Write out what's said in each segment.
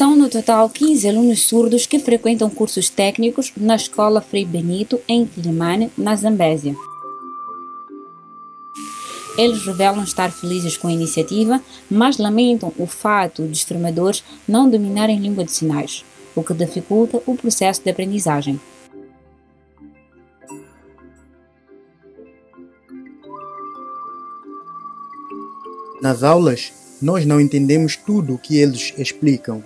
São no total 15 alunos surdos que frequentam cursos técnicos na Escola Frei Benito, em Quilimane, na Zambésia. Eles revelam estar felizes com a iniciativa, mas lamentam o fato dos formadores não dominarem língua de sinais, o que dificulta o processo de aprendizagem. Nas aulas, nós não entendemos tudo o que eles explicam,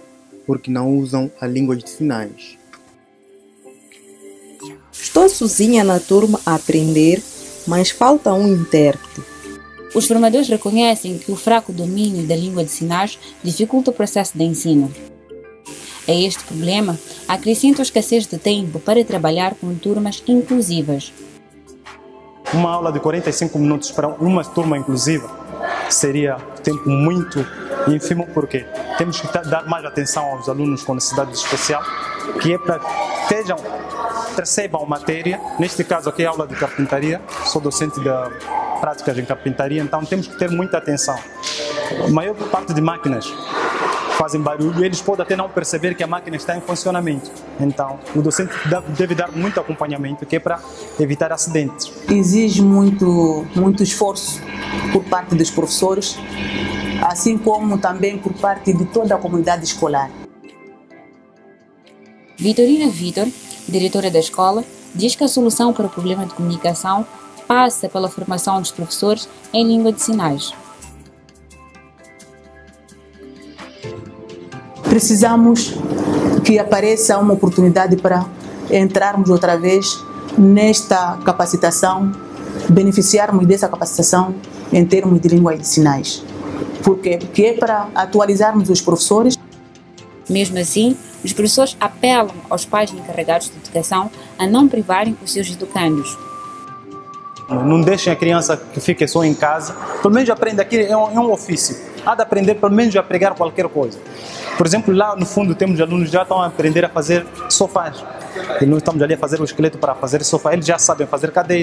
porque não usam a língua de sinais. Estou sozinha na turma a aprender, mas falta um intérprete. Os formadores reconhecem que o fraco domínio da língua de sinais dificulta o processo de ensino. A este problema acrescenta a escassez de tempo para trabalhar com turmas inclusivas. Uma aula de 45 minutos para uma turma inclusiva seria tempo muito ínfimo, porque temos que dar mais atenção aos alunos com necessidade especial, que é para que estejam, percebam matéria. Neste caso aqui é aula de carpintaria, sou docente de práticas em carpintaria, então temos que ter muita atenção. A maior parte de máquinas fazem barulho eles podem até não perceber que a máquina está em funcionamento. Então, o docente deve dar muito acompanhamento, que é para evitar acidentes. Exige muito, muito esforço por parte dos professores, assim como também por parte de toda a comunidade escolar. Vitorina Vitor, diretora da escola, diz que a solução para o problema de comunicação passa pela formação dos professores em língua de sinais. Precisamos que apareça uma oportunidade para entrarmos outra vez nesta capacitação, beneficiarmos dessa capacitação em termos de língua de sinais. Porque, porque é para atualizarmos os professores. Mesmo assim, os professores apelam aos pais encarregados de educação a não privarem os seus educandos. Não deixem a criança que fique só em casa. Pelo menos aprenda aqui, é um, é um ofício. Há de aprender pelo menos a pregar qualquer coisa. Por exemplo, lá no fundo temos alunos que já estão a aprender a fazer sofás. E nós estamos ali a fazer o esqueleto para fazer sofá. Eles já sabem fazer cadeira.